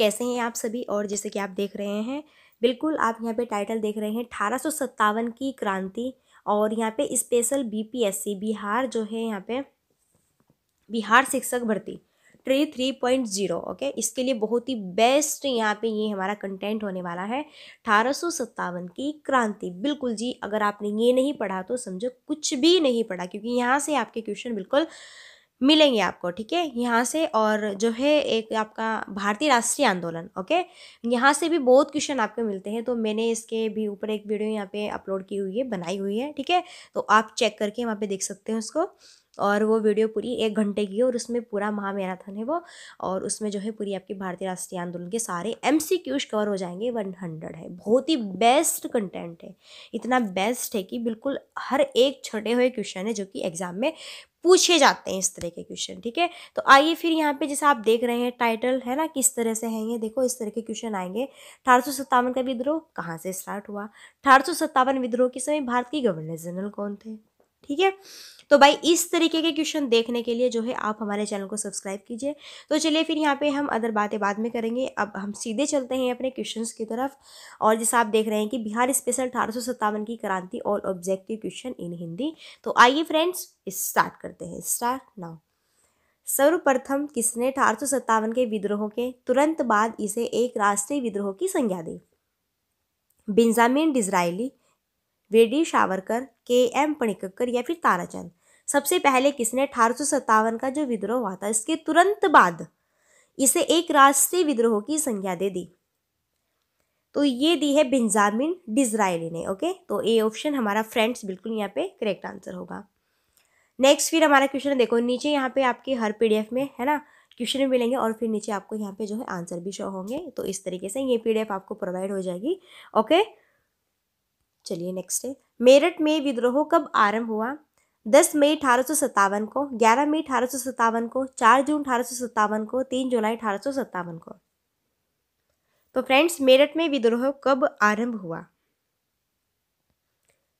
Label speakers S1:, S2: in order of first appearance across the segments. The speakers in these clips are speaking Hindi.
S1: कैसे हैं आप सभी? और जैसे कि आप देख रहे हैं, बिल्कुल आप यहाँ पे टाइटल देख रहे हैं, अठारह सौ सत्तावन की क्रांति और यहाँ पे स्पेशल बीपीएससी बिहार जो है यहाँ पे, बिहार शिक्षक भर्ती TRE three point zero okay इसके लिए बहुत ही बेस्ट यहाँ पे ये हमारा कंटेंट होने वाला है, अठारह सौ सत्तावन की क्रांति। बिल्कुल जी, अगर आपने ये नहीं पढ़ा तो समझो कुछ भी नहीं पढ़ा, क्योंकि यहाँ से आपके क्वेश्चन बिल्कुल मिलेंगे आपको, ठीक है? यहाँ से और जो है एक आपका भारतीय राष्ट्रीय आंदोलन, ओके? यहाँ से भी बहुत क्वेश्चन आपको मिलते हैं तो मैंने इसके भी ऊपर एक वीडियो यहाँ पे अपलोड की हुई है, बनाई हुई है, ठीक है? तो आप चेक करके वहाँ पे देख सकते हैं उसको और वो वीडियो पूरी एक घंटे की है और उसमें पूरा महामैराथन है वो और उसमें जो है पूरी आपकी भारतीय राष्ट्रीय आंदोलन के सारे एम सी क्यूज कवर हो जाएँगे वन हंड्रेड है। बहुत ही बेस्ट कंटेंट है। इतना बेस्ट है कि बिल्कुल हर एक छटे हुए क्वेश्चन है जो कि एग्ज़ाम में पूछे जाते हैं इस तरह के क्वेश्चन ठीक है? तो आइए फिर यहाँ पे जैसे आप देख रहे हैं टाइटल है ना, किस तरह से है ये? देखो इस तरह के क्वेश्चन आएँगे। अठारह सौ सत्तावन का विद्रोह कहाँ से स्टार्ट हुआ? अठारह सौ सत्तावन विद्रोह के समय भारत की गवर्नर जनरल कौन थे? ठीक है? तो भाई, इस तरीके के क्वेश्चन देखने के लिए जो है, आप हमारे चैनल को सब्सक्राइब कीजिए। तो चलिए फिर यहाँ पे हम अदर बातें बाद में करेंगे। अब हम सीधे चलते हैं अपने क्वेश्चंस की तरफ़। और जैसे आप देख रहे हैं कि बिहार स्पेशल अठारह की क्रांति और ऑब्जेक्टिव क्वेश्चन इन हिंदी। तो आइए फ्रेंड्स स्टार्ट करते हैं। Start now. सर्वप्रथम किसने अठारह के विद्रोह के तुरंत बाद इसे एक राष्ट्रीय विद्रोह की संज्ञा दी? बिंजामिन डिजराइली वेडी शावरकर के एम पणिककर या फिर ताराचंद। सबसे पहले किसने अठारह का जो विद्रोह हुआ था, इसके तुरंत बाद इसे एक राष्ट्रीय विद्रोह की संज्ञा दे दी। तो ये दी है बिंजामिन डिजराइली ने, ओके? तो ए ऑप्शन हमारा फ्रेंड्स बिल्कुल यहाँ पे करेक्ट आंसर होगा। नेक्स्ट फिर हमारा क्वेश्चन देखो, नीचे यहाँ पे आपके हर पीडीएफ में, है ना, क्वेश्चन मिलेंगे और फिर नीचे आपको यहाँ पे जो है आंसर भी शो होंगे। तो इस तरीके से ये पीडीएफ आपको प्रोवाइड हो जाएगी, ओके? चलिए नेक्स्ट है। मेरठ में विद्रोह कब आरंभ हुआ? दस मई अठारह सौ सत्तावन को, ग्यारह मई अठारह सौ सत्तावन को, चार जून अठारह सौ सत्तावन को, तीन जुलाई अठारह सौ सत्तावन को। तो फ्रेंड्स मेरठ में विद्रोह कब आरंभ हुआ?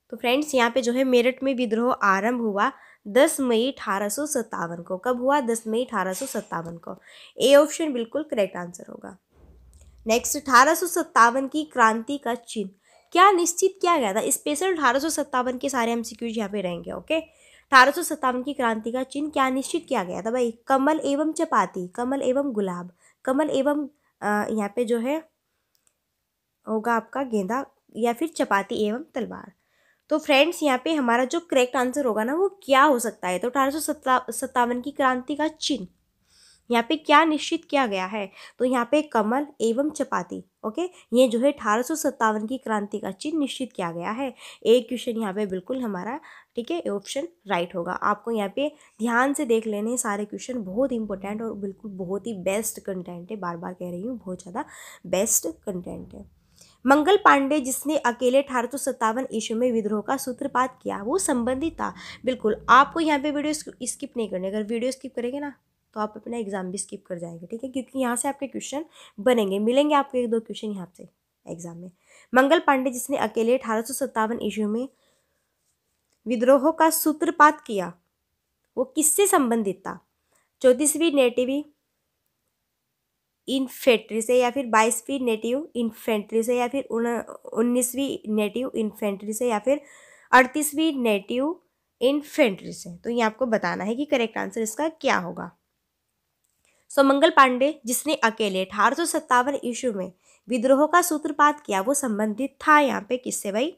S1: तो फ्रेंड्स यहाँ पे जो है मेरठ में विद्रोह आरंभ हुआ दस मई अठारह सौ सत्तावन को। कब हुआ? दस मई अठारह सौ सत्तावन को। ए ऑप्शन बिल्कुल करेक्ट आंसर होगा। नेक्स्ट अठारह सौ सत्तावन की क्रांति का चिन्ह। क्या निश्चित किया गया था? स्पेशल अठारह सौ सत्तावन के सारे एम सी यहाँ पे रहेंगे ओके अठारह की क्रांति का चिन्ह क्या निश्चित किया गया था भाई? कमल एवं चपाती कमल एवं गुलाब कमल एवं यहाँ पे जो है होगा आपका गेंदा या फिर चपाती एवं तलवार। तो फ्रेंड्स यहाँ पे हमारा जो करेक्ट आंसर होगा ना वो क्या हो सकता है? तो अठारह सत्ता, की क्रांति का चिन्ह। यहाँ पे क्या निश्चित किया गया है? तो यहाँ पे कमल एवं चपाती, ओके? ये जो है अठारह की क्रांति का चिन्ह निश्चित किया गया है। एक क्वेश्चन यहाँ पे बिल्कुल हमारा, ठीक है? ऑप्शन राइट होगा। आपको यहाँ पे ध्यान से देख लेने सारे क्वेश्चन बहुत इंपॉर्टेंट और बिल्कुल बहुत ही बेस्ट कंटेंट है। बार बार कह रही हूँ, बहुत ज़्यादा बेस्ट कंटेंट है। मंगल पांडे जिसने अकेले अठारह सौ ईस्वी में विद्रोह का सूत्रपात किया, वो संबंधित था। बिल्कुल, आपको यहाँ पे वीडियो स्किप नहीं करनी। अगर वीडियो स्किप करेंगे ना तो आप अपना एग्ज़ाम भी स्किप कर जाएँगे, ठीक है? क्योंकि यहाँ से आपके क्वेश्चन बनेंगे, मिलेंगे आपको एक दो क्वेश्चन यहाँ से एग्ज़ाम में। मंगल पांडे जिसने अकेले अठारह सौ सत्तावन ईस्वी में विद्रोह का सूत्रपात किया, वो किससे संबंधित था? चौंतीसवीं नेटिवी इन्फेंट्री से या फिर बाईसवीं नेटिव इन्फेंट्री से या फिर उन्नीसवीं नेटिव इन्फेंट्री से या फिर अड़तीसवीं नेटिव इन्फेंट्री से? तो ये आपको बताना है कि करेक्ट आंसर इसका क्या होगा। सो मंगल पांडे, जिसने अकेले अठारह सौ सत्तावन ईस्वी में विद्रोह का सूत्रपात किया, वो संबंधित था यहाँ पे किससे भाई?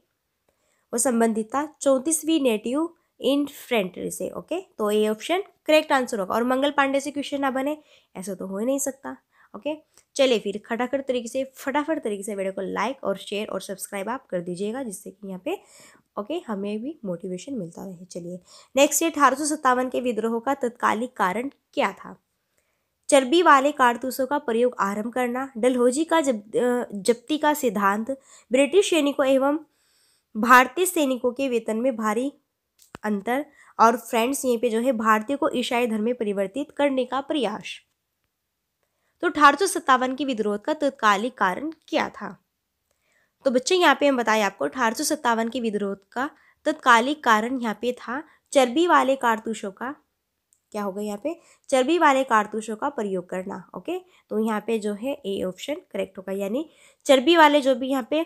S1: वो संबंधित था चौंतीसवीं नेटिव इन्फ्रेंट्री से, ओके? तो ये ऑप्शन करेक्ट आंसर होगा। और मंगल पांडे से क्वेश्चन ना बने, ऐसा तो हो ही नहीं सकता, ओके? चलिए फिर खटाखट तरीके से, फटाफट तरीके से वीडियो को लाइक और शेयर और सब्सक्राइब आप कर दीजिएगा, जिससे कि यहाँ पे, ओके, हमें भी मोटिवेशन मिलता रहे। चलिए नेक्स्ट ये अठारह सौ सत्तावन के विद्रोह का तत्कालिक कारण क्या था? चर्बी वाले कारतूसों का प्रयोग आरंभ करना, डलहौजी का जब जब्ती का सिद्धांत, ब्रिटिश सैनिकों एवं भारतीय सैनिकों के वेतन में भारी अंतर और फ्रेंड्स यहीं पे जो है भारतीय को ईसाई धर्म में परिवर्तित करने का प्रयास। तो अठारह सत्तावन की विद्रोह का तत्कालिक कारण क्या था? तो बच्चे, यहाँ पे हम बताए आपको, अठारह के विद्रोह का तत्कालिक कारण यहाँ पे था चर्बी वाले कारतूसों का क्या होगा यहाँ पे? चर्बी वाले कारतूसों का प्रयोग करना ओके तो यहाँ पे जो है ए ऑप्शन करेक्ट होगा, यानी चर्बी वाले जो भी यहाँ पे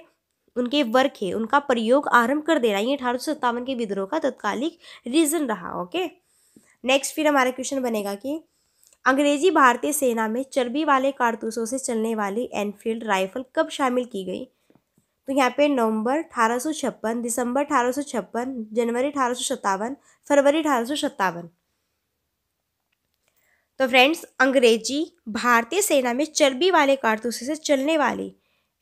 S1: उनके वर्क है, उनका प्रयोग आरंभ कर देना, ये अठारह सौ सत्तावन के विद्रोह का तत्कालिक रीजन रहा ओके नेक्स्ट फिर हमारा क्वेश्चन बनेगा कि अंग्रेज़ी भारतीय सेना में चर्बी वाले कारतूसों से चलने वाली एनफील्ड राइफल कब शामिल की गई? तो यहाँ पे नवंबर अठारह दिसंबर अठारह जनवरी अठारह फरवरी अठारह तो फ्रेंड्स, अंग्रेज़ी भारतीय सेना में चर्बी वाले कारतूसों से चलने वाली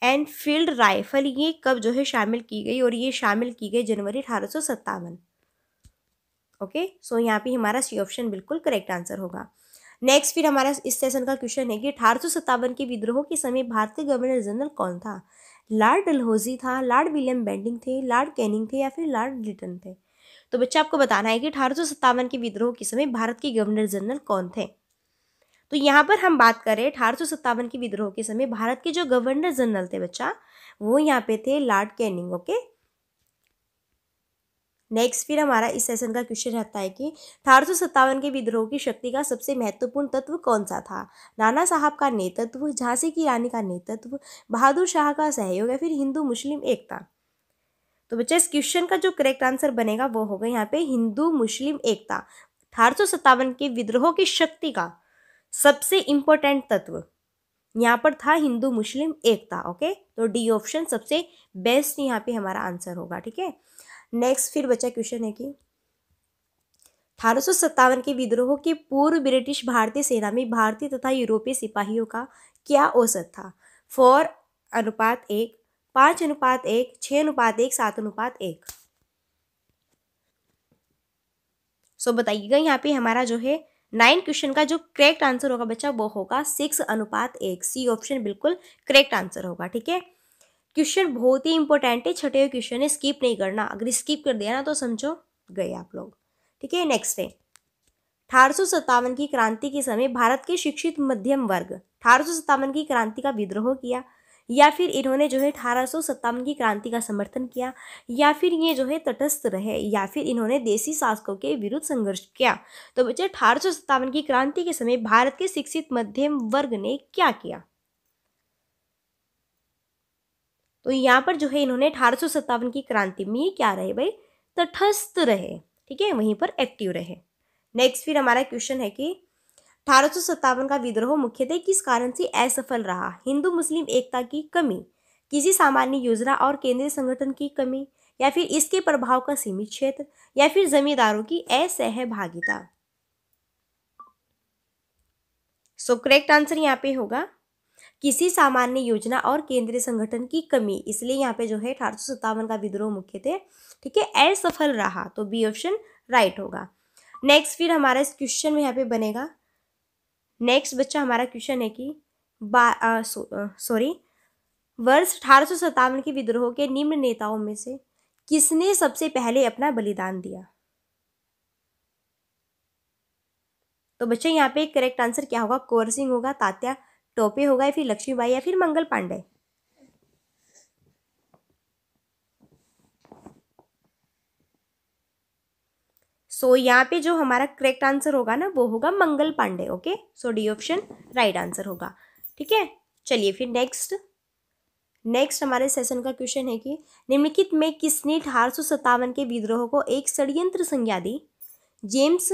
S1: एनफील्ड राइफल ये कब जो है शामिल की गई और ये शामिल की गई जनवरी अठारह सौ सत्तावन। ओके? सो यहाँ पे हमारा सी ऑप्शन बिल्कुल करेक्ट आंसर होगा। नेक्स्ट फिर हमारा इस सेशन का क्वेश्चन है कि अठारह सौ सत्तावन के विद्रोह के समय भारतीय गवर्नर जनरल कौन था? लॉर्ड डलहौजी था लॉर्ड विलियम बेंडिंग थे लॉर्ड कैनिंग थे या फिर लॉर्ड लिटन थे? तो बच्चा, आपको बताना है कि अठारह सौ सत्तावन के विद्रोह के समय भारत के गवर्नर जनरल कौन थे? तो यहाँ पर हम बात करें अठारह सौ के विद्रोह के समय भारत के जो गवर्नर जनरल थे बच्चा, वो यहाँ पे थे लॉर्ड कैनिंग, ओके? नेक्स्ट फिर हमारा इस सेशन का क्वेश्चन रहता है कि अठारह के विद्रोह की शक्ति का सबसे महत्वपूर्ण तत्व कौन सा था? नाना साहब का नेतृत्व, झांसी की रानी का नेतृत्व, बहादुर शाह का सहयोग या फिर हिंदू मुस्लिम एकता? तो बच्चा, इस क्वेश्चन का जो करेक्ट आंसर बनेगा वो होगा यहाँ पे हिंदू मुस्लिम एकता। अठारह के विद्रोह की शक्ति का सबसे इम्पोर्टेंट तत्व। यहाँ पर था हिंदू, मुस्लिम, एकता ओके तो डी ऑप्शन सबसे बेस्ट यहाँ पे हमारा आंसर होगा, ठीक है? नेक्स्ट फिर बचा क्वेश्चन है कि अठारह के विद्रोह के पूर्व ब्रिटिश भारतीय सेना में भारतीय तथा यूरोपीय सिपाहियों का क्या औसत था? फोर अनुपात एक, पाँच अनुपात एक छः अनुपात एक, सात अनुपात एक। सो बताइएगा यहाँ पे हमारा जो है नाइन क्वेश्चन का जो करेक्ट आंसर होगा बच्चा, वो होगा सिक्स अनुपात एक। सी ऑप्शन बिल्कुल करेक्ट आंसर होगा, ठीक है? क्वेश्चन बहुत ही इंपॉर्टेंट है छठे क्वेश्चन है स्किप नहीं करना। अगर स्किप कर दिया ना तो समझो गए आप लोग, ठीक है? नेक्स्ट है। अठारह सौ सत्तावन की क्रांति के समय भारत के शिक्षित मध्यम वर्ग, अठारह सौ सत्तावन की क्रांति का विद्रोह किया। या फिर इन्होंने जो है अठारह की क्रांति का समर्थन किया, या फिर ये जो है तटस्थ रहे, या फिर इन्होंने देसी शासकों के विरुद्ध संघर्ष किया। तो बच्चे, अठारह की क्रांति के समय भारत के शिक्षित मध्यम वर्ग ने क्या किया? तो यहाँ पर जो है इन्होंने अठारह की क्रांति में क्या रहे भाई? तटस्थ रहे, ठीक है? वहीं पर एक्टिव रहे। नेक्स्ट फिर हमारा क्वेश्चन है कि अठारह का विद्रोह मुख्यतः किस कारण से असफल रहा? हिंदू, मुस्लिम एकता की कमी, किसी सामान्य योजना और केंद्रीय संगठन की कमी, या फिर इसके प्रभाव का सीमित क्षेत्र, या फिर जमींदारों की असहभागिता? सो करेक्ट आंसर यहाँ पे होगा। किसी सामान्य योजना और केंद्रीय संगठन की कमी, इसलिए यहाँ पे जो है अठारह का विद्रोह मुख्य थे, ठीक है? असफल रहा तो बी ऑप्शन राइट होगा। नेक्स्ट फिर हमारा इस क्वेश्चन में यहाँ पे बनेगा। नेक्स्ट बच्चा, हमारा क्वेश्चन है कि सॉरी वर्ष अठारह के विद्रोह के निम्न नेताओं में से किसने सबसे पहले अपना बलिदान दिया? तो बच्चे, यहाँ पे करेक्ट आंसर क्या होगा? कोर सिंह होगा, तात्या टोपे होगा या फिर लक्ष्मीबाई या फिर मंगल पांडे? सो so, यहाँ पे जो हमारा करेक्ट आंसर होगा ना वो होगा Mangal Pandey okay so D option right answer होगा। ठीक है? चलिए फिर नेक्स्ट नेक्स्ट हमारे सेशन का क्वेश्चन है कि निम्नलिखित में किसने अठारह के विद्रोह को एक षड्यंत्र संज्ञा दी? जेम्स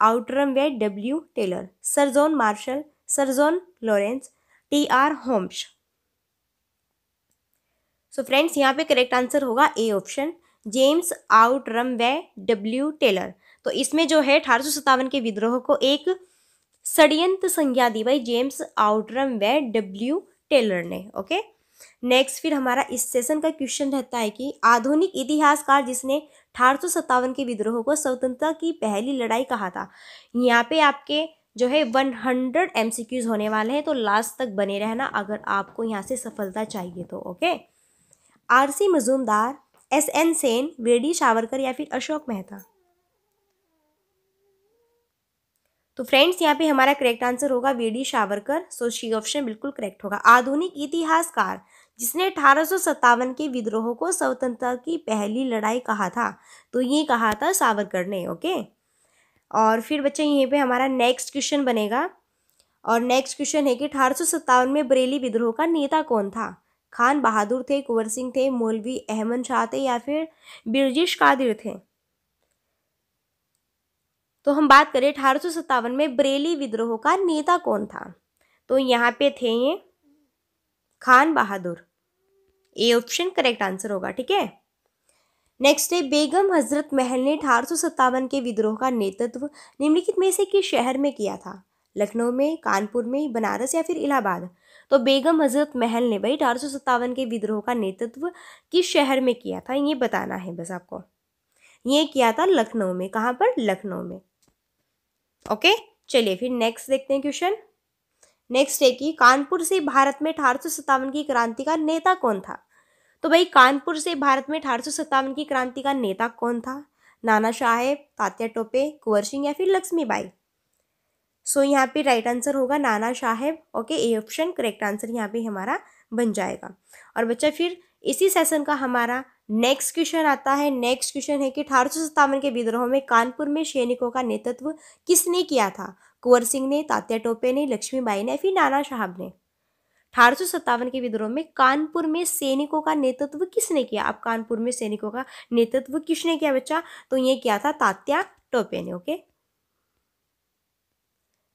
S1: आउटरम वे W Taylor sir John Marshall sir John Lawrence T R Holmes. So friends यहाँ पे करेक्ट आंसर होगा A option James Outram वे डब्ल्यू टेलर। तो इसमें जो है अठारह के विद्रोह को एक षडयंत्र संज्ञा दी भाई जेम्स आउटरम वे डब्ल्यू टेलर ने, ओके? नेक्स्ट फिर हमारा इस सेशन का क्वेश्चन रहता है कि आधुनिक इतिहासकार जिसने अठारह के विद्रोह को स्वतंत्रता की पहली लड़ाई कहा था, यहाँ पे आपके जो है वन हंड्रेड एम होने वाले हैं तो लास्ट तक बने रहना अगर आपको यहाँ से सफलता चाहिए तो okay? R C Majumdar S N Sen V D Savarkar या फिर अशोक मेहता तो फ्रेंड्स यहाँ पे हमारा करेक्ट आंसर होगा V D Savarkar so C option बिल्कुल करेक्ट होगा। आधुनिक इतिहासकार, जिसने अठारह के विद्रोह को स्वतंत्रता की पहली लड़ाई कहा था तो ये कहा था सावरकर ने ओके और फिर बच्चे, यहीं पे हमारा नेक्स्ट क्वेश्चन बनेगा। और नेक्स्ट क्वेश्चन है कि अठारह में बरेली विद्रोह का नेता कौन था? खान बहादुर थे, कुंवर सिंह थे, मौलवी अहमद शाह थे या फिर बिरजिश कादिर थे। तो हम बात करें अठारह में बरेली विद्रोह का नेता कौन था? तो यहाँ पे थे ये Khan Bahadur. A option correct answer होगा, ठीक है? नेक्स्ट है, बेगम हज़रत महल ने अठारह के विद्रोह का नेतृत्व निम्नलिखित में से किस शहर में किया था? लखनऊ में, कानपुर में, बनारस या फिर इलाहाबाद? तो बेगम हज़रत महल ने भाई अठारह के विद्रोह का नेतृत्व किस शहर में किया था? ये बताना है बस आपको। ये किया था लखनऊ में। कहाँ पर? लखनऊ में। ओके? चलिए फिर नेक्स्ट देखते हैं क्वेश्चन नेक्स्ट है कि कानपुर से भारत में अठारह की क्रांति का नेता कौन था? तो भाई कानपुर से भारत में अठारह की क्रांति का नेता कौन था? नाना साहेब, तात्या टोपे, कुंवर सिंह या फिर लक्ष्मीबाई? सो so, यहाँ पे राइट आंसर होगा Nana Saheb. Okay A option correct answer यहाँ पे हमारा बन जाएगा। और बच्चा फिर इसी सेशन का हमारा नेक्स्ट क्वेश्चन आता है। नेक्स्ट क्वेश्चन है कि अठारह सौ सत्तावन के विद्रोह में कानपुर में सैनिकों का नेतृत्व किसने किया था? कुंवर सिंह ने तात्या टोपे ने लक्ष्मीबाई ने फिर नाना साहब ने। अठारह सौ सत्तावन के विद्रोह में कानपुर में सैनिकों का नेतृत्व किसने किया? अब कानपुर में सैनिकों का नेतृत्व किसने किया बच्चा? तो ये किया था तात्या टोपे ने ओके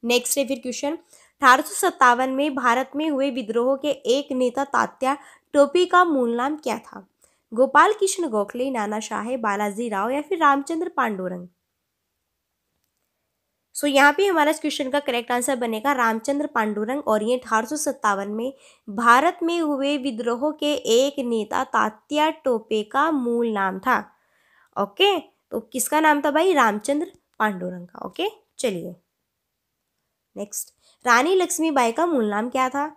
S1: नेक्स्ट है फिर क्वेश्चन अठारह में भारत में हुए विद्रोह के एक नेता तात्या टोपी का मूल नाम क्या था? गोपाल कृष्ण गोखले नाना शाह बालाजी राव या फिर रामचंद्र पांडुरंग? सो so, यहाँ पे हमारा इस क्वेश्चन का करेक्ट आंसर बनेगा रामचंद्र पांडुरंग और ये अठारह में भारत में हुए विद्रोह के एक नेता तात्या टोपे का मूल नाम था। ओके तो किसका नाम था भाई? रामचंद्र पांडुरंग का। ओके चलिए। नेक्स्ट रानी लक्ष्मीबाई का मूल नाम क्या था?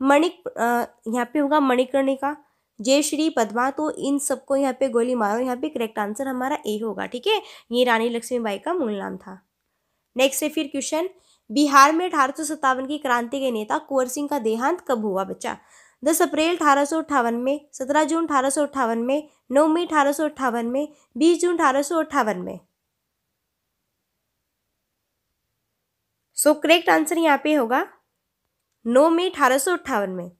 S1: मणिक यहाँ पे होगा मणिकर्णिका। जय श्री पद्मा तो इन सबको यहाँ पे गोली मारो। यहाँ पे करेक्ट आंसर हमारा ए होगा, ठीक है? ये रानी लक्ष्मीबाई का मूल नाम था। नेक्स्ट है फिर क्वेश्चन बिहार में अठारह सौ सत्तावन की क्रांति के नेता कुंवर सिंह का देहांत कब हुआ बच्चा? दस अप्रैल अठारह सौ अट्ठावन में, सत्रह जून अठारह सौ अट्ठावन में, नौ मई अठारह सौ अट्ठावन में, बीस जून अठारह सौ अट्ठावन में। सो करेक्ट आंसर यहाँ पे होगा। नौ मई अठारह में।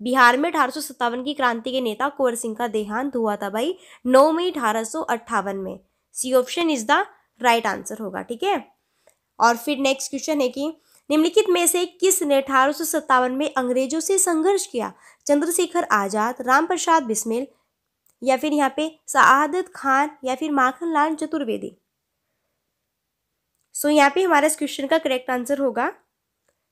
S1: बिहार में अठारह की क्रांति के नेता कुंवर सिंह का देहांत हुआ था भाई। नौ मई अठारह में। C option is the right answer होगा, ठीक है? और फिर नेक्स्ट क्वेश्चन है कि निम्नलिखित में से किसने अठारह में अंग्रेज़ों से संघर्ष किया? चंद्रशेखर आज़ाद राम प्रसाद बिस्मिल या फिर यहाँ पे सआदत खान या फिर माखन लाल चतुर्वेदी? सो so, यहाँ पे हमारा इस क्वेश्चन का करेक्ट आंसर होगा।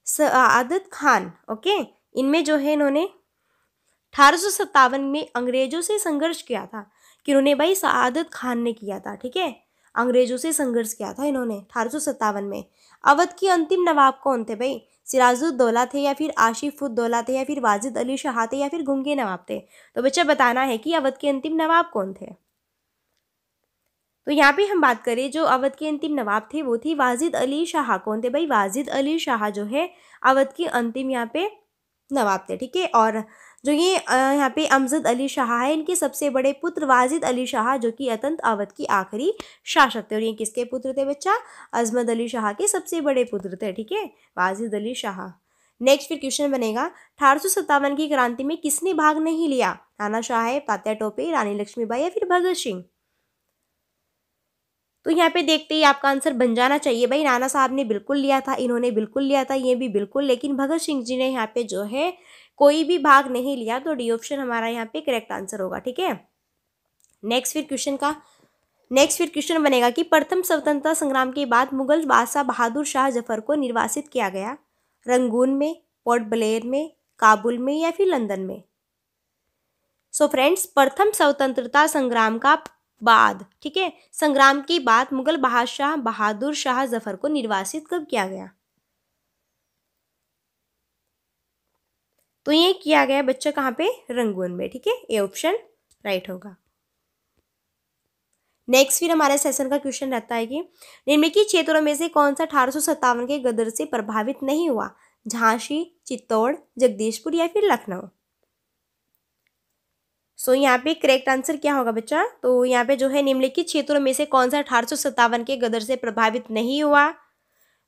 S1: सआदत खान ओके इनमें जो है इन्होंने अठारह सौ सत्तावन में अंग्रेज़ों से संघर्ष किया था कि उन्होंने भाई सआदत खान ने किया था ठीक है? अंग्रेज़ों से संघर्ष किया था इन्होंने अठारह सौ सत्तावन में। अवध के अंतिम नवाब कौन थे भाई? सिराजुद्दौला थे या फिर आशिफुद्दौला थे या फिर वाजिद अली शाह थे या फिर गुंगे नवाब थे? तो बच्चा बताना है कि अवध के अंतिम नवाब कौन थे? तो यहाँ पे हम बात करें, जो अवध के अंतिम नवाब थे, वो थी वाजिद अली शाह। कौन थे भाई? वाजिद अली शाह जो है, अवध के अंतिम यहाँ पे नवाब थे, ठीक है? और जो ये यहाँ पे अमजद अली शाह है, इनके सबसे बड़े पुत्र वाजिद अली शाह, जो कि अतंत अवध की आखिरी शासक थे। और ये किसके पुत्र थे बच्चा? अजमद अली शाह के सबसे बड़े पुत्र थे, ठीक है? वाजिद अली शाह। नेक्स्ट फिर क्वेश्चन बनेगा, अठारह सौ सत्तावन की क्रांति में किसने भाग नहीं लिया? नाना शाह तात्या टोपे, रानी लक्ष्मीबाई या फिर भगत सिंह? तो यहाँ पे देखते ही आपका आंसर बन जाना चाहिए। भाई, नाना साहब ने बिल्कुल लिया था, इन्होंने बिल्कुल लिया था, ये भी बिल्कुल। लेकिन भगत सिंह जी ने यहाँ पे जो है, कोई भी भाग नहीं लिया तो डी ऑप्शन हमारा यहाँ पे करेक्ट आंसर होगा, ठीक है? नेक्स्ट फिर क्वेश्चन का। नेक्स्ट फिर क्वेश्चन बनेगा कि प्रथम स्वतंत्रता संग्राम के बाद मुगल बादशाह बहादुर शाह ज़फ़र को निर्वासित किया गया, रंगून में, पोर्ट ब्लेयर में, काबुल में या फिर लंदन में? सो फ्रेंड्स प्रथम स्वतंत्रता संग्राम का बाद, ठीक है? संग्राम के बाद मुगल बादशाह बहादुर शाह ज़फ़र को निर्वासित कब किया गया? तो ये किया गया बच्चा कहाँ पे? रंगून में, ठीक है? ए ऑप्शन राइट होगा। नेक्स्ट फिर हमारे सेशन का क्वेश्चन रहता है कि निम्नलिखित क्षेत्रों में से कौन सा अठारह सौ सत्तावन के गदर से प्रभावित नहीं हुआ? झांसी, चित्तौड़, जगदीशपुर या फिर लखनऊ? सो so, यहाँ पे करेक्ट आंसर क्या होगा बच्चा? तो यहाँ पे जो है निम्नलिखित क्षेत्रों में से कौन सा अठारह सौ सत्तावन के गदर से प्रभावित नहीं हुआ?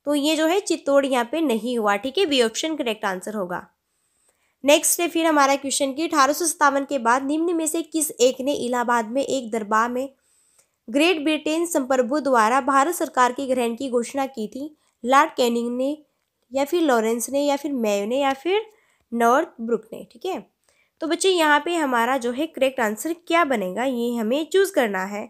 S1: तो ये जो है चित्तौड़ यहाँ पे नहीं हुआ ठीक है? बी ऑप्शन करेक्ट आंसर होगा। नेक्स्ट है फिर हमारा क्वेश्चन की अठारह के बाद निम्न में से किस एक ने इलाहाबाद में एक दरबार में ग्रेट ब्रिटेन संप्रभु द्वारा भारत सरकार के ग्रहण की घोषणा की थी? लॉर्ड कैनिंग ने या फिर लॉरेंस ने या फिर मैयो ने या फिर नॉर्थ ब्रुक ने ठीक है? तो बच्चे, यहाँ पे हमारा जो है करेक्ट आंसर क्या बनेगा, ये हमें चूज़ करना है।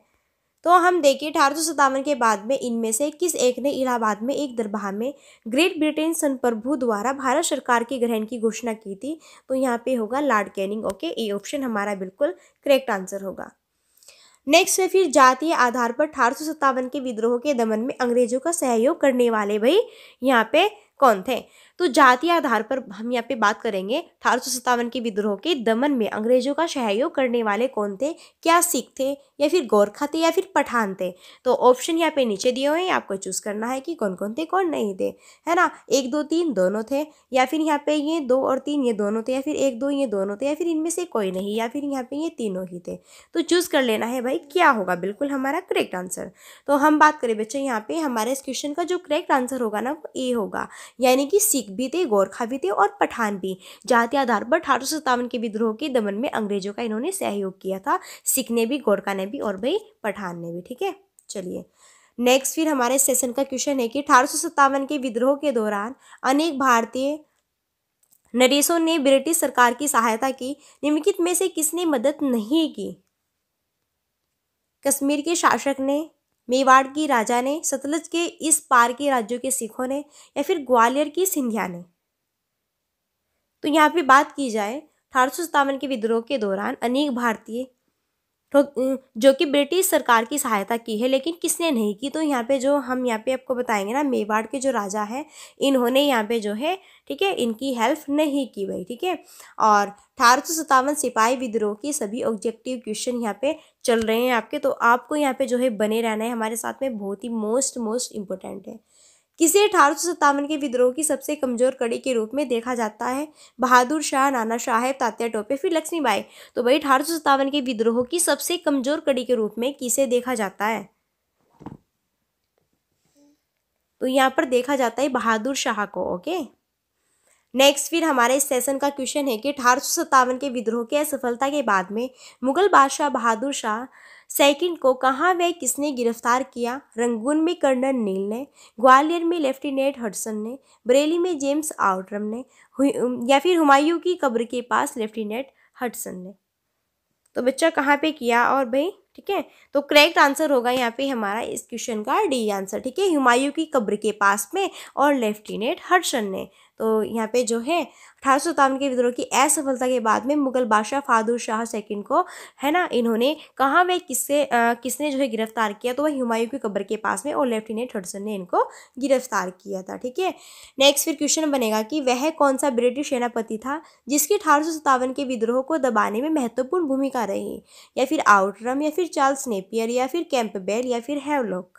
S1: तो हम देखिए, अठारह के बाद में इनमें से किस एक ने इलाहाबाद में एक दरबार में ग्रेट ब्रिटेन संप्रभु द्वारा भारत सरकार के ग्रहण की घोषणा की थी। तो यहाँ पे होगा लॉर्ड कैनिंग ओके ये ऑप्शन हमारा बिल्कुल करेक्ट आंसर होगा। नेक्स्ट है फिर जातीय आधार पर अठारह के विद्रोह के दमन में अंग्रेज़ों का सहयोग करने वाले भाई यहाँ पे कौन थे? तो जातीय आधार पर हम यहाँ पे बात करेंगे अठारह सौ सत्तावन के विद्रोह के दमन में अंग्रेज़ों का सहयोग करने वाले कौन थे? क्या सिख थे या फिर गोरखा थे या फिर पठान थे? तो ऑप्शन यहाँ पे नीचे दिए हुए हैं, आपको चूज़ करना है कि कौन कौन थे, कौन नहीं थे, है ना? एक, दो, तीन दोनों थे या फिर यहाँ पे ये दो और तीन, ये दोनों थे या फिर एक, दो, ये दोनों थे या फिर इनमें से कोई नहीं, या फिर यहाँ पे ये तीनों ही थे। तो चूज़ कर लेना है भाई, क्या होगा? बिल्कुल हमारा करेक्ट आंसर तो हम बात करें बच्चे, यहाँ पे हमारे इस क्वेश्चन का जो करेक्ट आंसर होगा ना, वो ए होगा। यानी कि सिख भी थे गोरखा भी थे और पठान भी। जाति आधार पर अठारह के विद्रोह के दमन में अंग्रेज़ों का इन्होंने सहयोग किया था। सिख ने भी गोरखा ने भी और भाई पठान ने भी, ठीक है? चलिए। नेक्स्ट फिर हमारे सेशन का क्वेश्चन है कि अठारह के विद्रोह के दौरान अनेक भारतीय नरेशों ने ब्रिटिश सरकार की सहायता की। निम्नलिखित में से किसने मदद नहीं की? कश्मीर के शासक ने मेवाड़ की राजा ने, सतलज के इस पार के राज्यों के सिखों ने या फिर ग्वालियर की सिंधिया ने? तो यहाँ पे बात की जाए, अठारह सौ सत्तावन के विद्रोह के दौरान अनेक भारतीय जो कि ब्रिटिश सरकार की सहायता की है, लेकिन किसने नहीं की? तो यहाँ पे जो हम यहाँ पे आपको बताएँगे ना, मेवाड़ के जो राजा हैं, इन्होंने यहाँ पे जो है, ठीक है, इनकी हेल्प नहीं की भाई, ठीक है? और अठारह सौ सत्तावन सिपाही विद्रोह की सभी ऑब्जेक्टिव क्वेश्चन यहाँ पे चल रहे हैं आपके तो आपको यहाँ पे जो है बने रहना है, हमारे साथ में बहुत ही मोस्ट मोस्ट इम्पोर्टेंट है। किसे अठारह के विद्रोह की सबसे कमज़ोर कड़ी के रूप में देखा जाता है? बहादुर शाह, नाना साहेब तात्या टोपे, फिर लक्ष्मीबाई। तो भाई, अठारह के विद्रोह की सबसे कमज़ोर कड़ी के रूप में किसे देखा जाता है? तो यहाँ पर देखा जाता है बहादुर शाह को, ओके? नेक्स्ट फिर हमारे इस सेशन का क्वेश्चन है कि अठारह के विद्रोह की असफलता के बाद में मुगल बादशाह बहादुर शाह सेकंड को कहाँ व किसने गिरफ़्तार किया? रंगून में कर्नल नील ने, ग्वालियर में लेफ्टिनेंट हडसन ने, बरेली में जेम्स आउटरम ने या फिर हुमायूं की कब्र के पास लेफ्टिनेंट हडसन ने। तो बच्चा कहाँ पे किया और भाई, ठीक है? तो करेक्ट आंसर होगा यहाँ पे हमारा इस क्वेश्चन का डी आंसर ठीक है? हुमायूं की कब्र के पास में और लेफ्टिनेंट हडसन ने। तो यहाँ पे जो है अठारह सौ के विद्रोह की असफलता के बाद में मुगल बादशाह फादुर शाह सेकंड को, है ना, इन्होंने कहाँ वे किससे किसने जो है गिरफ़्तार किया तो वह हुमायूं की कब्र के पास में और लेफ्टिनेंट हडसन ने इनको गिरफ़्तार किया था, ठीक है? नेक्स्ट फिर क्वेश्चन बनेगा कि वह कौन सा ब्रिटिश सेनापति था जिसकी अठारह सौ सत्तावन के विद्रोह को दबाने में महत्वपूर्ण भूमिका रही, या फिर आउटरम, या फिर चार्ल्स नेपियर, या फिर कैंपबेल, या फिर हैवलॉक?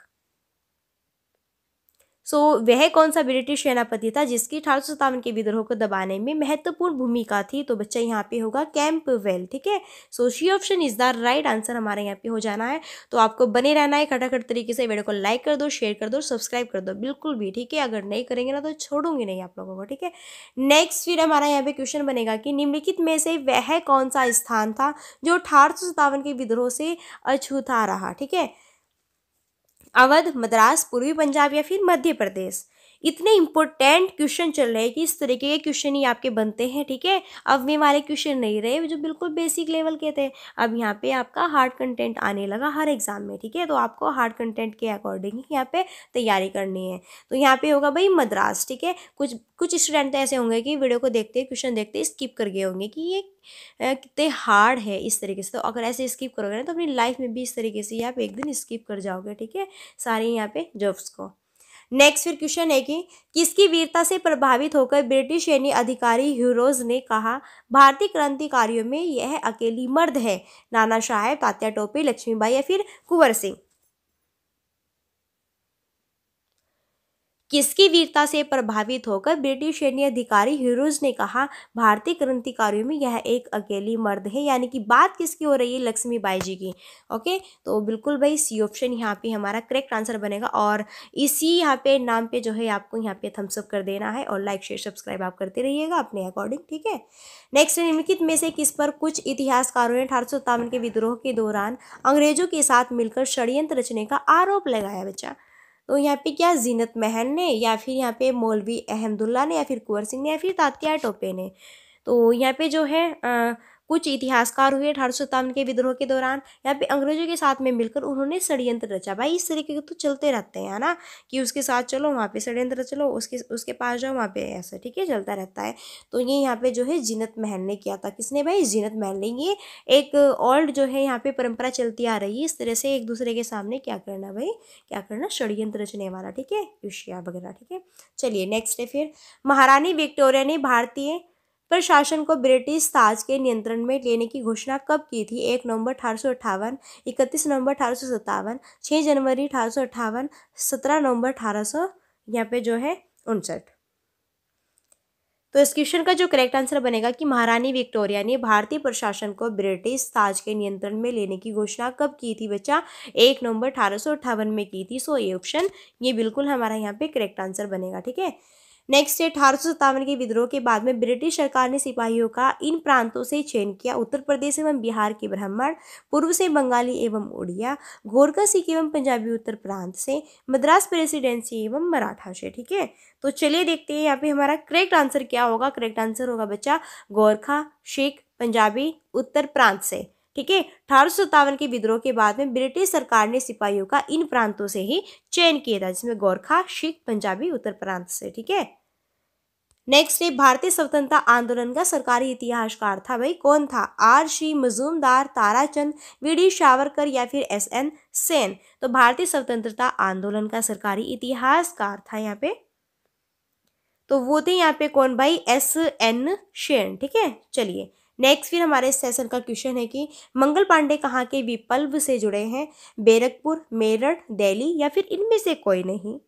S1: सो so, वह कौन सा ब्रिटिश सेनापति था जिसकी अठारह सौ सत्तावन के विद्रोह को दबाने में महत्वपूर्ण भूमिका थी? तो बच्चा यहाँ पे होगा कैंप वेल ठीक है? So C option is the right answer हमारे यहाँ पे हो जाना है। तो आपको बने रहना है खटाखट तरीके से वीडियो को लाइक कर दो शेयर कर दो सब्सक्राइब कर दो बिल्कुल भी ठीक है? अगर नहीं करेंगे ना तो छोड़ूँगी नहीं आप लोगों को ठीक है? नेक्स्ट फिर हमारा यहाँ पे क्वेश्चन बनेगा कि निम्नलिखित में से वह कौन सा स्थान था जो अठारह सौ सतावन के विद्रोह से अछूता रहा ठीक है? अवध मद्रास पूर्वी पंजाब या फिर मध्य प्रदेश। इतने इंपॉर्टेंट क्वेश्चन चल रहे हैं कि इस तरीके के क्वेश्चन ही आपके बनते हैं, ठीक है? अब वे वाले क्वेश्चन नहीं रहे, जो बिल्कुल बेसिक लेवल के थे। अब यहाँ पे आपका हार्ड कंटेंट आने लगा हर एग्ज़ाम में, ठीक है? तो आपको हार्ड कंटेंट के अकॉर्डिंग यहाँ पे तैयारी करनी है। तो यहाँ पे होगा भाई मद्रास, ठीक है? कुछ कुछ स्टूडेंट ऐसे होंगे कि वीडियो को देखते क्वेश्चन देखते स्किप कर गए होंगे कि ये कितने हार्ड है इस तरीके से। तो अगर ऐसे स्किप करोगे ना तो अपनी लाइफ में भी इस तरीके से आप एक दिन स्किप कर जाओगे, ठीक है? सारे यहाँ पे जॉब्स को। नेक्स्ट फिर क्वेश्चन है कि किसकी वीरता से प्रभावित होकर ब्रिटिश सैन्य अधिकारी ह्यूरोज ने कहा, भारतीय क्रांतिकारियों में यह अकेली मर्द है। नाना साहेब तात्या टोपे, लक्ष्मीबाई या फिर कुंवर सिंह। किसकी वीरता से प्रभावित होकर ब्रिटिश सैन्य अधिकारी हीरोज ने कहा, भारतीय क्रांतिकारियों में यह एक अकेली मर्द है, यानी कि बात किसकी हो रही है? लक्ष्मीबाई जी की। ओके? तो बिल्कुल भाई सी ऑप्शन यहाँ पे हमारा करेक्ट आंसर बनेगा और इसी यहाँ पे नाम पे जो है आपको यहाँ पे थम्सअप कर देना है और लाइक शेयर सब्सक्राइब आप करते रहिएगा अपने अकॉर्डिंग ठीक है? नेक्स्ट निम्नलिखित में से किस पर कुछ इतिहासकारों ने अठारह सौ सत्तावन के विद्रोह के दौरान अंग्रेज़ों के साथ मिलकर षड्यंत्र रचने का आरोप लगाया, बच्चा। तो यहाँ पे क्या जीनत महन ने या फिर यहाँ पे मौलवी अहमदुल्ला ने या फिर कुंवर सिंह ने या फिर तात्या टोपे ने? तो यहाँ पे जो है कुछ इतिहासकार हुए अठारह सौ सत्तावन के विद्रोह के दौरान यहाँ पे अंग्रेज़ों के साथ में मिलकर उन्होंने षड्यंत्र रचा। भाई, इस तरीके के तो चलते रहते हैं ना? कि उसके साथ चलो, वहाँ पे षड्यंत्र चलो उसके उसके पास जाओ, वहाँ पे ऐसा, ठीक है? चलता रहता है। तो ये यहाँ पे जो है जीनत महल ने किया था। किसने भाई? जीनत महल ने। ये एक ओल्ड जो है यहाँ पे परंपरा चलती आ रही है। इस तरह से एक दूसरे के सामने क्या करना भाई? क्या करना? षड्यंत्र रचने वाला, ठीक है? ऋषिया वगैरह, ठीक है? चलिए नेक्स्ट है फिर। महारानी विक्टोरिया ने भारतीय प्रशासन को ब्रिटिश ताज के नियंत्रण में लेने की घोषणा कब की थी? एक नवंबर अठारह सौ अट्ठावन, इकतीस नवंबर अठारह सौ सत्तावन छः जनवरी अठारह सौ अट्ठावन, सत्रह नवंबर अठारह सौ यहाँ पे जो है उनसठ। तो इस क्वेश्चन का जो करेक्ट आंसर बनेगा कि महारानी विक्टोरिया ने भारतीय प्रशासन को ब्रिटिश ताज के नियंत्रण में लेने की घोषणा कब की थी बच्चा? एक नवंबर अठारह में की थी। सो ये ऑप्शन ये बिल्कुल हमारा यहाँ पे करेक्ट आंसर बनेगा, ठीक है? नेक्स्ट है अठारह सौ सत्तावन के विद्रोह के बाद में ब्रिटिश सरकार ने सिपाहियों का इन प्रांतों से चयन किया। उत्तर प्रदेश एवं बिहार के ब्राह्मण, पूर्व से बंगाली एवं उड़िया घोरका सिख एवं पंजाबी उत्तर प्रांत से, मद्रास प्रेसिडेंसी एवं मराठा से, ठीक है? तो चलिए देखते हैं यहाँ पे हमारा करेक्ट आंसर क्या होगा। करेक्ट आंसर होगा बच्चा, गोरखा, सिख, पंजाबी उत्तर प्रांत से, ठीक है? अठारह के विद्रोह के बाद में ब्रिटिश सरकार ने सिपाहियों का इन प्रांतों से ही चयन किया था, जिसमें गोरखा, सिख, पंजाबी उत्तर प्रांत से, ठीक है? नेक्स्ट है भारतीय स्वतंत्रता आंदोलन का सरकारी इतिहासकार था भाई कौन था R C Majumdar Tarachand V D Savarkar या फिर एस एन सेन तो भारतीय स्वतंत्रता आंदोलन का सरकारी इतिहासकार था यहाँ पे तो वो थे यहाँ पे कौन भाई एस एन शेन ठीक है चलिए नेक्स्ट फिर हमारे सेशन का क्वेश्चन है कि मंगल पांडे कहाँ के विपल्व से जुड़े हैं बैरकपुर मेरठ दिल्ली या फिर इनमें से कोई नहीं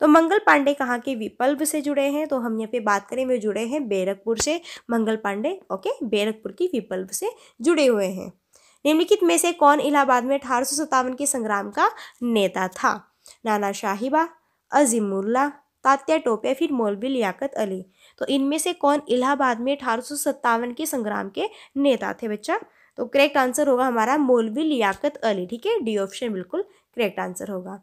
S1: तो मंगल पांडे कहाँ के विपल्व से जुड़े हैं? तो हम यहाँ पे बात करें वे जुड़े हैं बैरकपुर से। मंगल पांडे, ओके, बैरकपुर की विपल्व से जुड़े हुए हैं। निम्नलिखित में से कौन इलाहाबाद में अठारह सौ सत्तावन के संग्राम का नेता था? नाना शाहिबा अजीमुल्ला तात्या टोपे, फिर मौलवी लियाकत अली। तो इनमें से कौन इलाहाबाद में अठारह सौ सत्तावन के संग्राम के नेता थे बच्चा? तो करेक्ट आंसर होगा हमारा मौलवी लियाकत अली, ठीक है? डी ऑप्शन बिल्कुल करेक्ट आंसर होगा।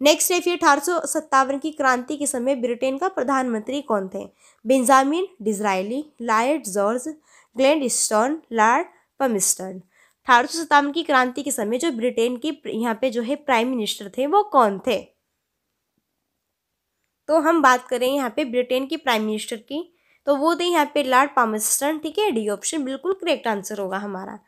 S1: नेक्स्ट है फिर अठारह सौ सत्तावन की क्रांति के समय ब्रिटेन का प्रधानमंत्री कौन थे? Benjamin Disraeli Lloyd George Gladstone Lord Palmerston अठारह की क्रांति के समय जो ब्रिटेन के यहाँ पे जो है प्राइम मिनिस्टर थे, वो कौन थे? तो हम बात करें यहाँ पे ब्रिटेन के प्राइम मिनिस्टर की तो वो थे यहाँ पे लॉर्ड पामिस्टन ठीक है? डी ऑप्शन बिल्कुल करेक्ट आंसर होगा हमारा।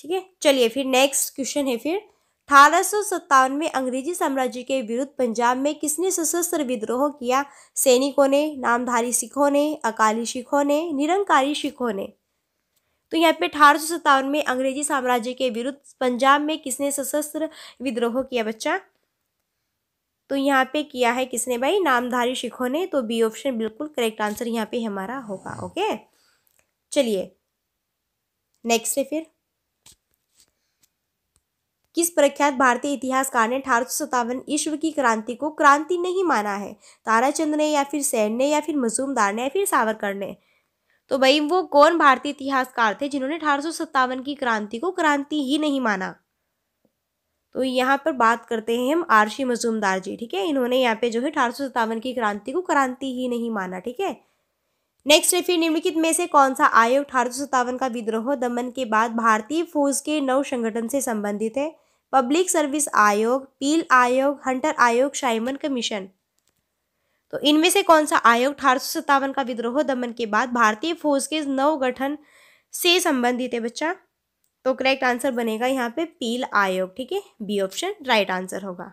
S1: ठीक है? चलिए फिर नेक्स्ट क्वेश्चन है फिर। अठारह सौ सत्तावन में अंग्रेज़ी साम्राज्य के विरुद्ध पंजाब में किसने सशस्त्र विद्रोह किया? सैनिकों ने, नामधारी सिखों ने, अकाली सिखों ने, निरंकारी सिखों ने। तो यहाँ पे अठारह सौ सत्तावन में अंग्रेज़ी साम्राज्य के विरुद्ध पंजाब में किसने सशस्त्र विद्रोह किया बच्चा? तो यहाँ पे किया है किसने भाई? नामधारी सिखों ने। तो बी ऑप्शन बिल्कुल करेक्ट आंसर यहाँ पे हमारा होगा ओके चलिए नेक्स्ट है फिर। किस प्रख्यात भारतीय इतिहासकार ने अठारह ईश्व की क्रांति को क्रांति नहीं माना है। ताराचंद ने या फिर सैन ने या फिर मजूमदार ने या फिर सावरकर ने? तो भाई, वो कौन भारतीय इतिहासकार थे जिन्होंने अठारह की क्रांति को क्रांति ही नहीं माना? तो यहाँ पर बात करते हैं हम आरशी मजूमदार जी, ठीक है? इन्होंने यहाँ पे जो है अठारह की क्रांति को क्रांति ही नहीं माना, ठीक है? नेक्स्ट है फिर निम्नलिखित में से कौन सा आयोग अठारह का विद्रोह दमन के बाद भारतीय फौज के नव संगठन से संबंधित है? पब्लिक सर्विस आयोग, पील आयोग, हंटर आयोग, शाइमन कमीशन। तो इनमें से कौन सा आयोग अठारह का विद्रोह दमन के बाद भारतीय फौज के नव गठन से संबंधित है बच्चा? तो करेक्ट आंसर बनेगा यहाँ पे पील आयोग, ठीक है? बी ऑप्शन राइट आंसर होगा।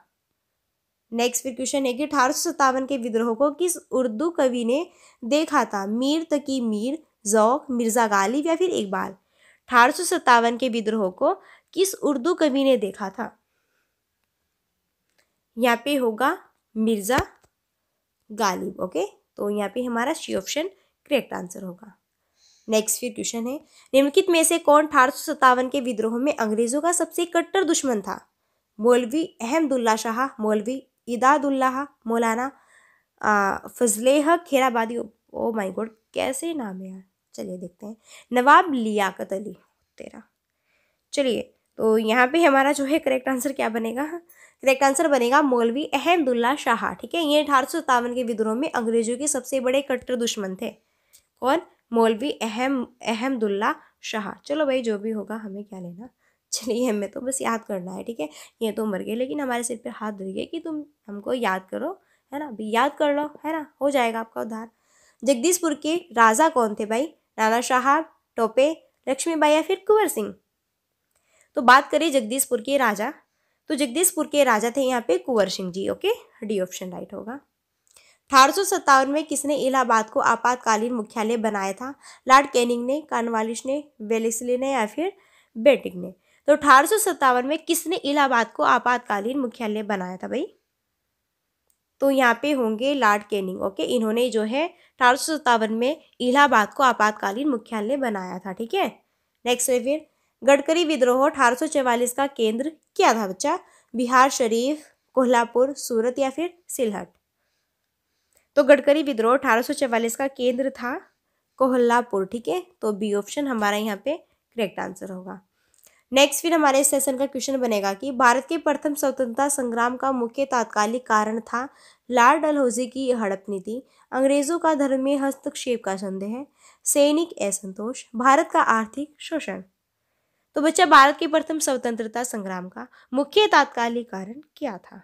S1: नेक्स्ट फिर क्वेश्चन है कि अठारह के विद्रोह को किस उर्दू कवि ने देखा था? मीर तकी मीर, जौक, मिर्ज़ा गालिब या फिर इकबाल? अठारह के विद्रोह को किस उर्दू कवि ने देखा था? यहाँ पे होगा मिर्ज़ा गालिब, ओके? तो यहाँ पे हमारा सी ऑप्शन करेक्ट आंसर होगा। नेक्स्ट फिर क्वेश्चन है। निम्नलिखित में से कौन अठारह के विद्रोह में अंग्रेज़ों का सबसे कट्टर दुश्मन था? मौलवी अहमदुल्ला शाह, मौलवी इदादुल्लाह, मौलाना फजलेह खेराबादी, ओ माय गॉड, कैसे नाम है यार? चलिए देखते हैं। नवाब लियाकत अली, तेरा। चलिए तो यहाँ पे हमारा जो है करेक्ट आंसर क्या बनेगा? करेक्ट आंसर बनेगा मौलवी अहमदुल्ला शाह, ठीक है? ये अठारह सौ सत्तावन के विद्रोह में अंग्रेज़ों के सबसे बड़े कट्टर दुश्मन थे। कौन? मौलवी अहम, अहमदुल्ला शाह। चलो भाई, जो भी होगा हमें क्या लेना? चलिए, हमें तो बस याद करना है, ठीक है? ये तो मर गए, लेकिन हमारे सिर पे हाथ धर गए कि तुम हमको याद करो, है ना? अभी याद कर लो, है ना? हो जाएगा आपका उद्धार। जगदीशपुर के राजा कौन थे भाई? नाना शाह, टोपे, लक्ष्मीबाई या फिर कुंवर सिंह? तो बात करें जगदीशपुर के राजा। तो जगदीशपुर के राजा थे यहाँ पे Kunwar Singh ji, okay? D option right होगा। अठारह सत्तावन में किसने इलाहाबाद को आपातकालीन मुख्यालय बनाया था? लॉर्ड कैनिंग ने कार्नवालिस ने वेलिसली ने या फिर बेटिंग ने? तो अठारह में किसने इलाहाबाद को आपातकालीन मुख्यालय बनाया था भाई? तो यहाँ पे होंगे लॉर्ड कैनिंग ओके? इन्होंने जो है अठारह में इलाहाबाद को आपातकालीन मुख्यालय बनाया था, ठीक है? नेक्स्ट है फिर। गडकरी विद्रोह अठारह का केंद्र क्या था बच्चा। बिहार, शरीफ, कोल्हापुर, सूरत या फिर सिलहट? तो गडकरी विद्रोह अठारह का केंद्र था कोल्हापुर, ठीक है? तो बी ऑप्शन हमारा यहाँ पे करेक्ट आंसर होगा। नेक्स्ट फिर हमारे इस सेशन का क्वेश्चन बनेगा कि भारत के प्रथम स्वतंत्रता संग्राम का मुख्य तात्कालिक कारण था लाल डलहौजी की हड़प नीति। अंग्रेज़ों का धर्म में हस्तक्षेप का संदेह। सैनिक असंतोष। भारत का आर्थिक शोषण। तो बच्चा भारत के प्रथम स्वतंत्रता संग्राम का मुख्य तात्कालिक कारण क्या था?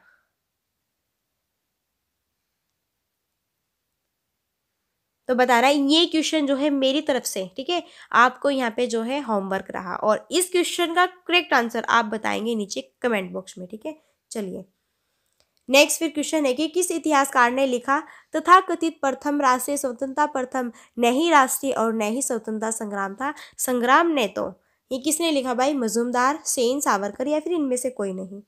S1: तो बता रहा है, ये क्वेश्चन जो है मेरी तरफ़ से, ठीक है? आपको यहाँ पे जो है होमवर्क रहा और इस क्वेश्चन का करेक्ट आंसर आप बताएँगे नीचे कमेंट बॉक्स में, ठीक है? चलिए। नेक्स्ट फिर क्वेश्चन है कि किस इतिहासकार ने लिखा तथा कथित प्रथम राष्ट्रीय स्वतंत्रता प्रथम, नहीं राष्ट्रीय और नहीं स्वतंत्रता संग्राम था? संग्राम ने तो ये किसने लिखा भाई? मजूमदार, सेन, सावरकर या फिर इनमें से कोई नहीं?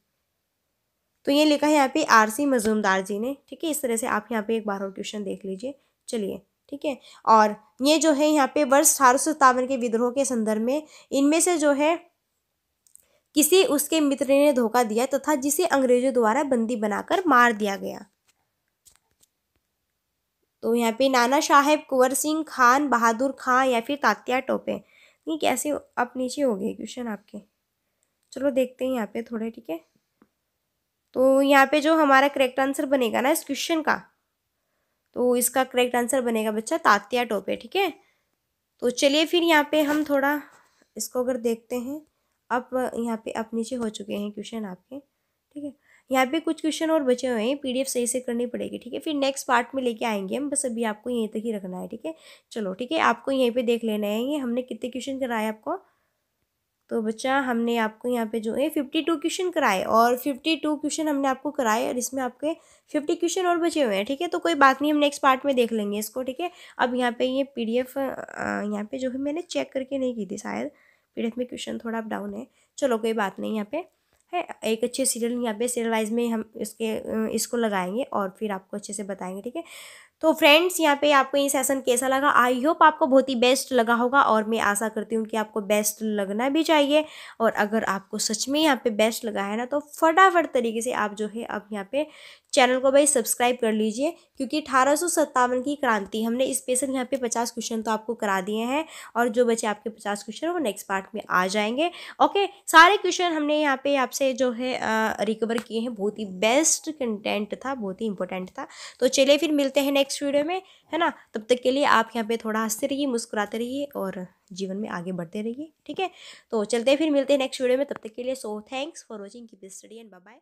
S1: तो ये लिखा है यहाँ पे आरसी मजूमदार जी ने, ठीक है? इस तरह से आप यहाँ पे एक बार और क्वेश्चन देख लीजिए। चलिए, ठीक है? और ये जो है यहाँ पे वर्ष अठारह सौ सत्तावन के विद्रोह के संदर्भ में इनमें से जो है किसी उसके मित्र ने धोखा दिया तथा तो जिसे अंग्रेज़ों द्वारा बंदी बनाकर मार दिया गया। तो यहाँ पे नाना साहेब कुंवर सिंह खान, बहादुर खां या फिर तात्या टोपे। ये कैसे आप नीचे हो गए क्वेश्चन आपके। चलो देखते हैं यहाँ पे थोड़े, ठीक है? तो यहाँ पे जो हमारा करेक्ट आंसर बनेगा ना इस क्वेश्चन का तो इसका करेक्ट आंसर बनेगा बच्चा तात्या टोपे, ठीक है? तो चलिए फिर यहाँ पे हम थोड़ा इसको अगर देखते हैं, अब यहाँ पे अब नीचे हो चुके हैं क्वेश्चन आपके, ठीक है? यहाँ पे कुछ क्वेश्चन और बचे हुए हैं पीडीएफ सही से करनी पड़ेगी, ठीक है? फिर नेक्स्ट पार्ट में लेके आएँगे हम, बस अभी आपको यहीं तक ही रखना है, ठीक है? चलो, ठीक है? आपको यहीं पे देख लेना है ये, हमने कितने क्वेश्चन कराए आपको? तो बच्चा, हमने आपको यहाँ पे जो है फिफ्टी टू क्वेश्चन कराए, और फिफ्टी टू क्वेश्चन हमने आपको कराए, और इसमें आपके फिफ्टी क्वेश्चन और बचे हुए हैं, ठीक है? तो कोई बात नहीं, हम नेक्स्ट पार्ट में देख लेंगे इसको, ठीक है? अब यहाँ पे ये पीडीएफ यहाँ पे जो है मैंने चेक करके नहीं की थी शायद पीडीएफ में क्वेश्चन थोड़ा डाउन है। चलो, कोई बात नहीं यहाँ पे। है, एक अच्छे सीरियल यहाँ पे सीरियल वाइज में हम इसके, इसको लगाएँगे और फिर आपको अच्छे से बताएँगे, ठीक है? तो फ्रेंड्स यहाँ पे आपको ये सेशन कैसा लगा? आई होप आपको बहुत ही बेस्ट लगा होगा और मैं आशा करती हूँ कि आपको बेस्ट लगना भी चाहिए। और अगर आपको सच में यहाँ पे बेस्ट लगा है ना तो फटाफट तरीके से आप जो है अब यहाँ पे चैनल को भाई सब्सक्राइब कर लीजिए, क्योंकि अठारह सौ सत्तावन की क्रांति, हमने स्पेशल यहाँ पे पचास क्वेश्चन तो आपको करा दिए हैं, और जो बचे आपके पचास क्वेश्चन वो नेक्स्ट पार्ट में आ जाएँगे। ओके सारे क्वेश्चन हमने यहाँ पे आपसे जो है रिकवर किए हैं, बहुत ही बेस्ट कंटेंट था, बहुत ही इंपॉर्टेंट था। तो चलिए फिर मिलते हैं नेक्स्ट वीडियो में, है ना? तब तक के लिए आप यहाँ पे थोड़ा हँसते रहिए, मुस्कुराते रहिए, और जीवन में आगे बढ़ते रहिए, ठीक है? तो चलते फिर मिलते हैं नेक्स्ट वीडियो में, तब तक के लिए so thanks for watching keep study and bye